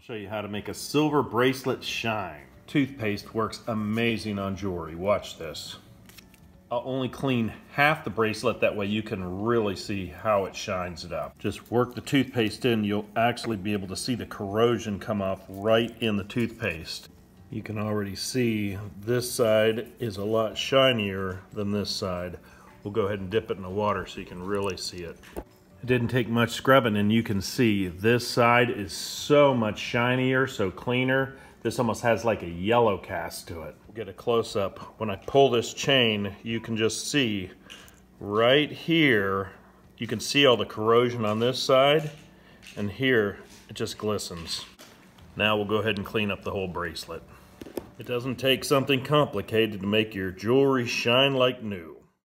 I'll show you how to make a silver bracelet shine. Toothpaste works amazing on jewelry. Watch this. I'll only clean half the bracelet, that way you can really see how it shines it up. Just work the toothpaste in, you'll actually be able to see the corrosion come off right in the toothpaste. You can already see this side is a lot shinier than this side. We'll go ahead and dip it in the water so you can really see it. It didn't take much scrubbing and you can see this side is so much shinier, so cleaner. This almost has like a yellow cast to it. We'll get a close up. When I pull this chain, you can just see right here, you can see all the corrosion on this side, and here it just glistens. Now we'll go ahead and clean up the whole bracelet. It doesn't take something complicated to make your jewelry shine like new.